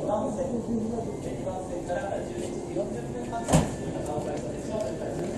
南線、劇南線から11時40分発です。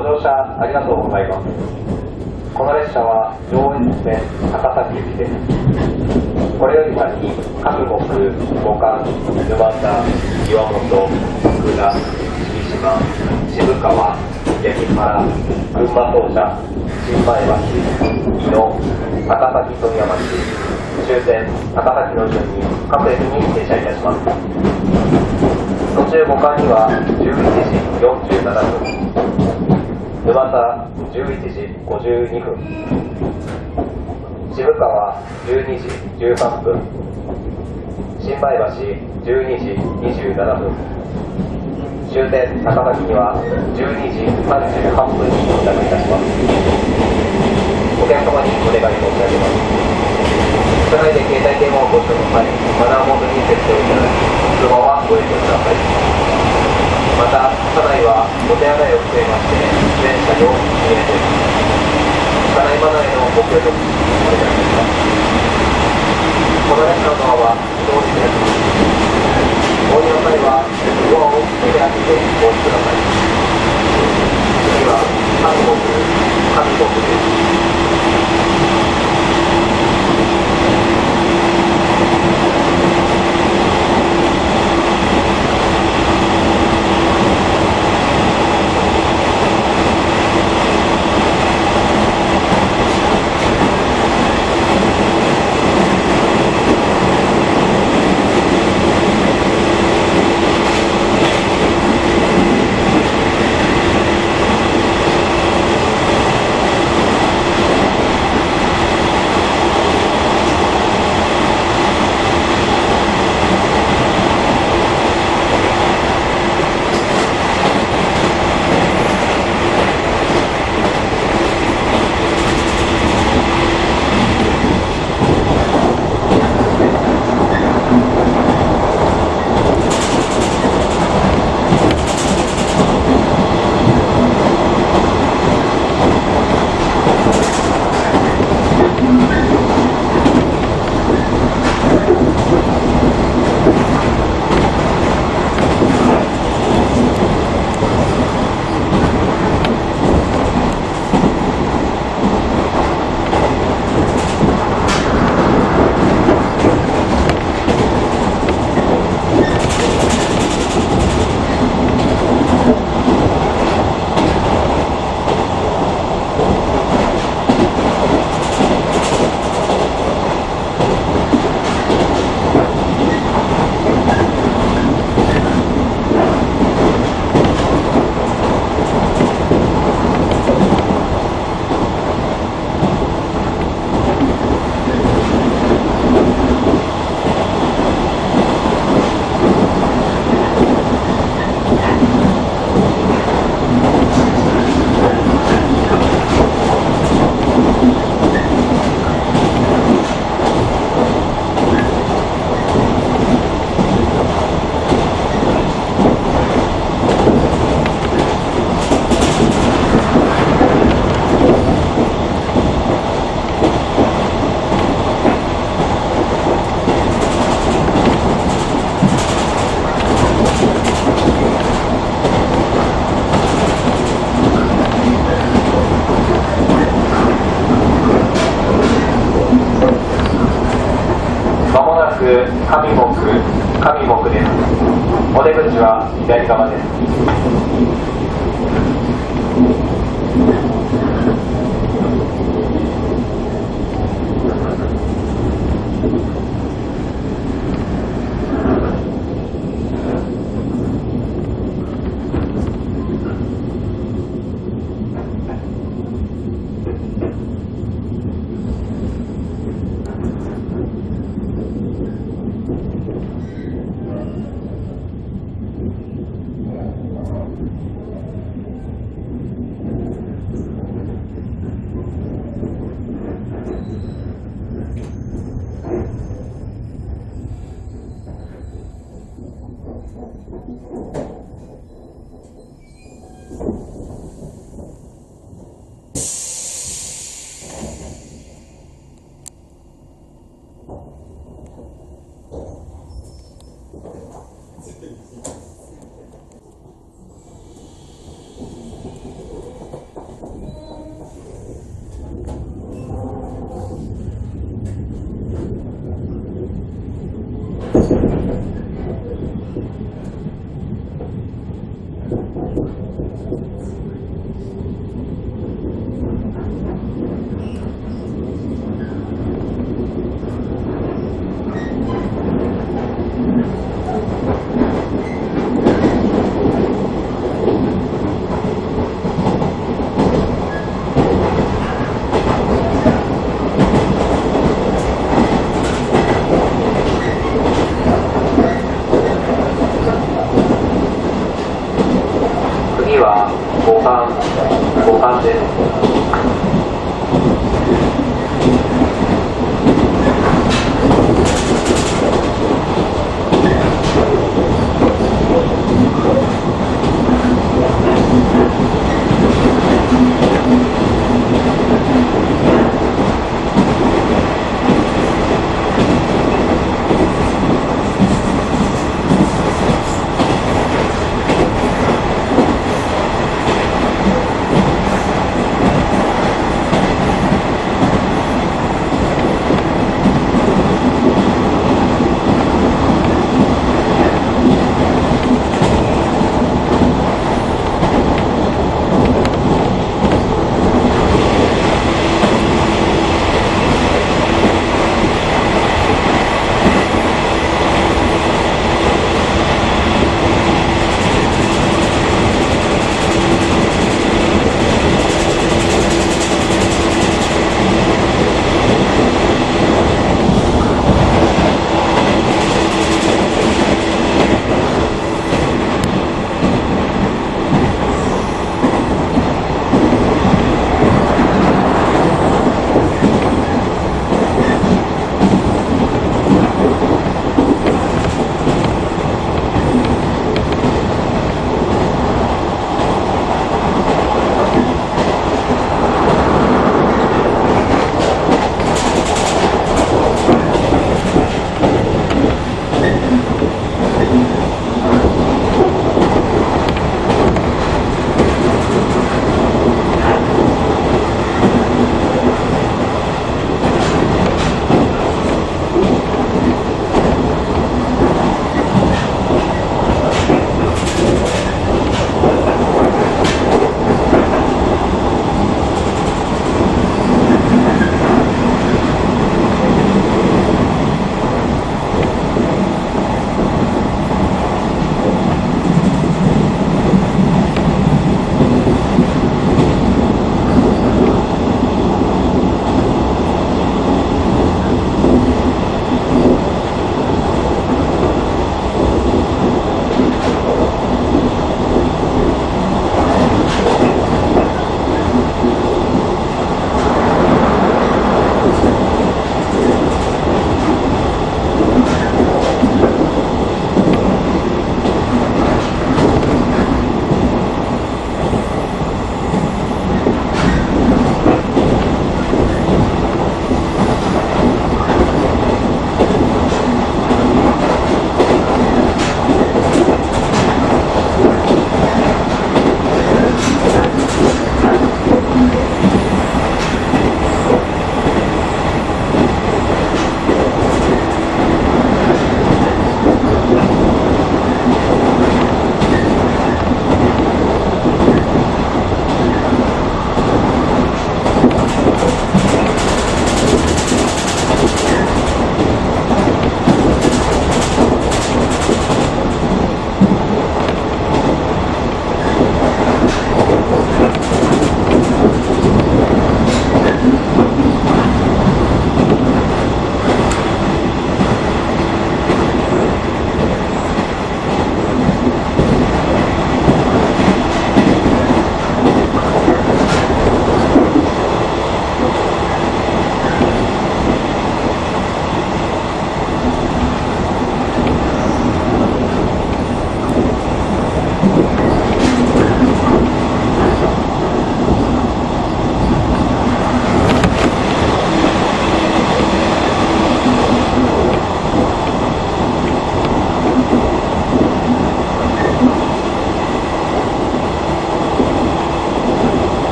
ご乗車ありがとうございます。この列車は上越線高崎行きです。これより先、各国、五関、沼田、岩本、福田、霧島、渋川、八木原、群馬当社、新前橋、日野、高崎富山市、終点高崎の順に各駅に停車いたします。途中五関には11時47分。沼田11時52分。渋川12時13分。新米橋12時27分。終点高崎には12時38分に到着いたします。お客様にお願い申し上げます。車内で携帯電話をご使用の際マナーモードに設定をいただき車はご遠慮ください。また車内はお手洗いを含めまして全車両入れています車内マナーへのご協力お願いしますこの列車の側は移動してますお降りの際はドアを手で開けてお降りください次は韓国韓国です。まもなく上木上木です。お出口は左側です。次は五班五班です「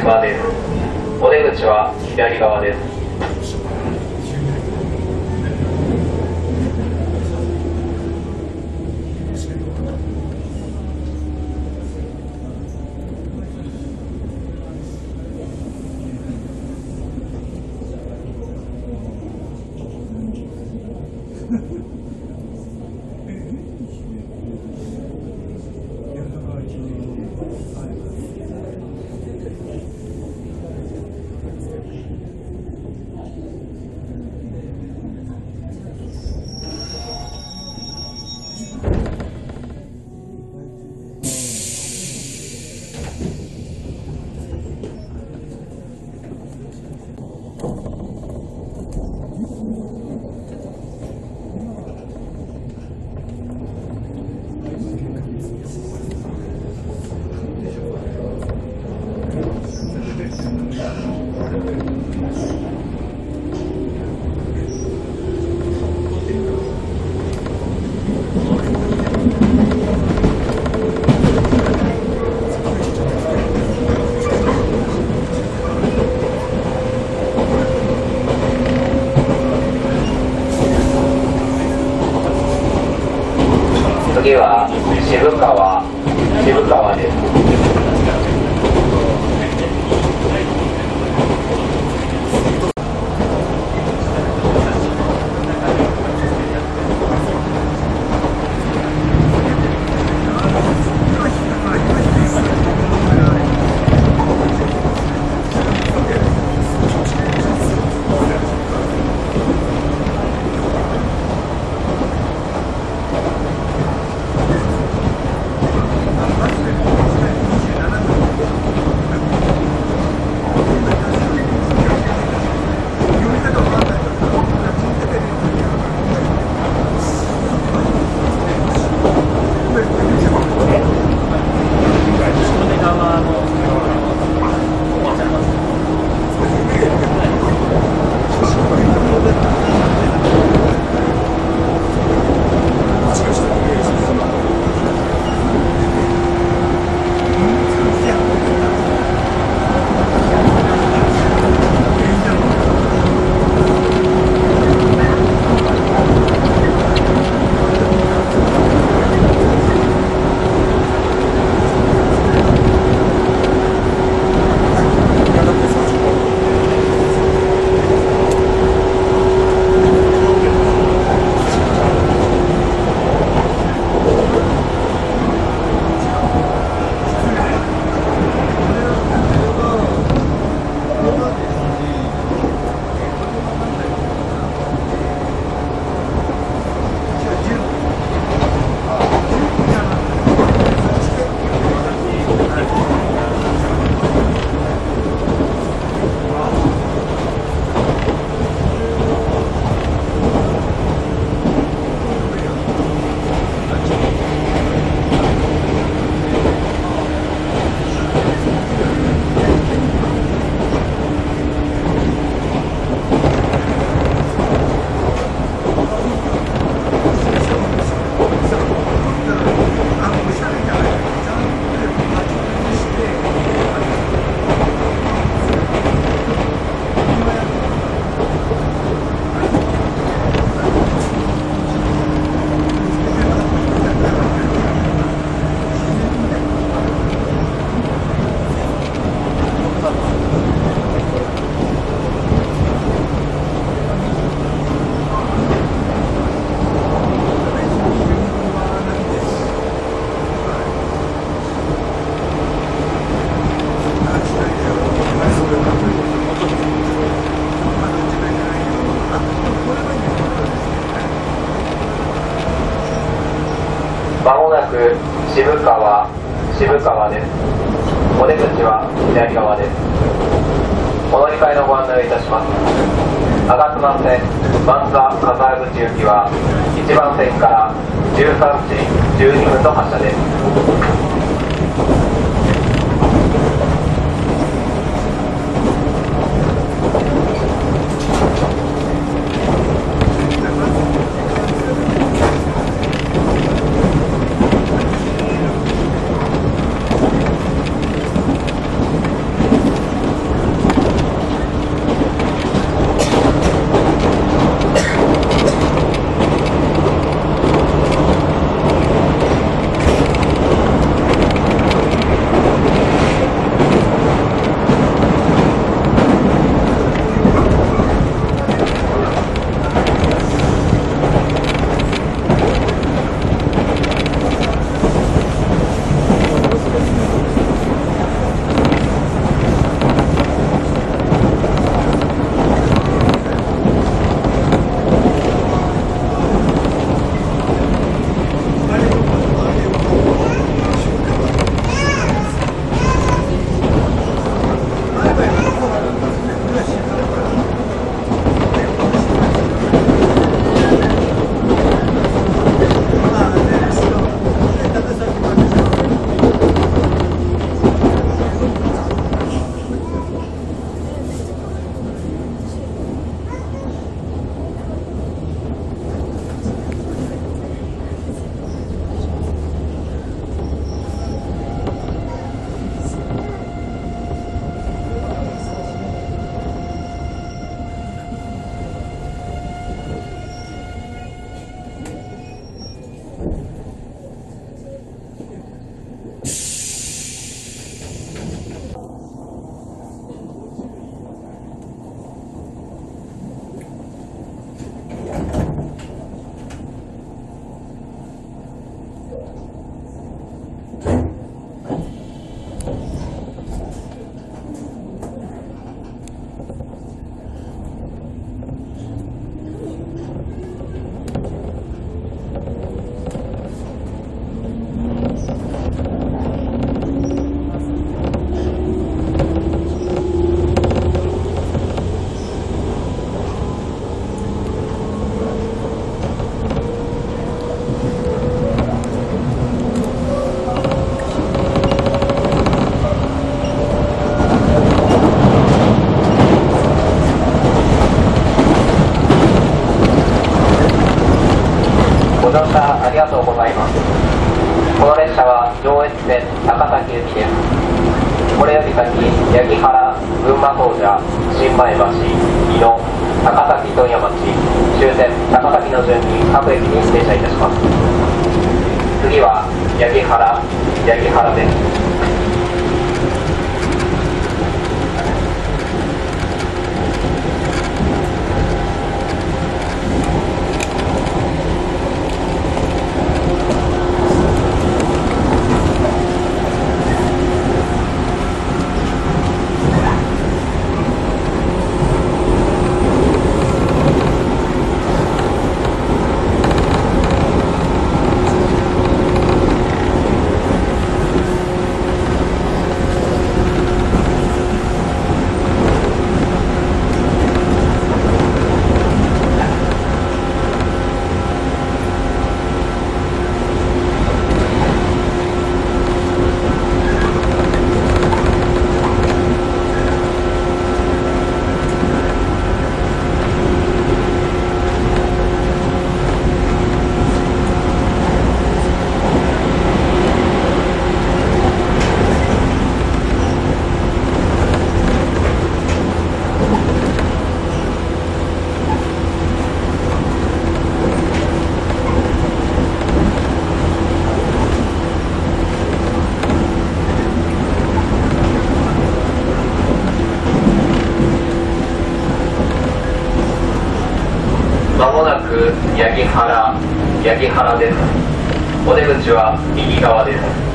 島です。お出口は左側です。原原です。お出口は右側です。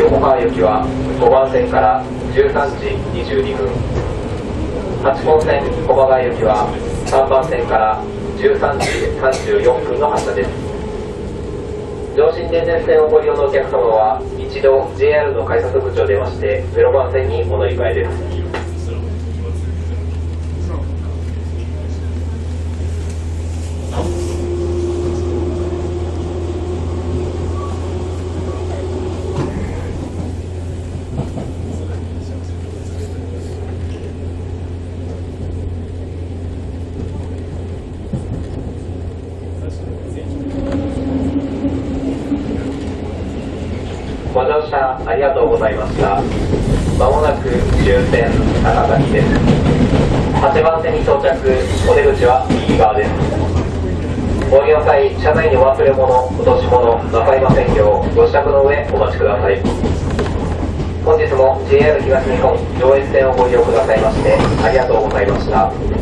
横川行きは5番線から13時22分。八本線駒ヶ行きは3番線から13時34分の発車です。上信電鉄線をご利用のお客様は一度 JR の改札口を出まして0番線にお乗り換えですご乗車ありがとうございました。まもなく終点高崎です。8番線に到着、お出口は右側です。お降りの際、車内にお忘れ物、落とし物なさいませんよう、ご支度の上お待ちください。本日も JR 東日本上越線をご利用くださいましてありがとうございました。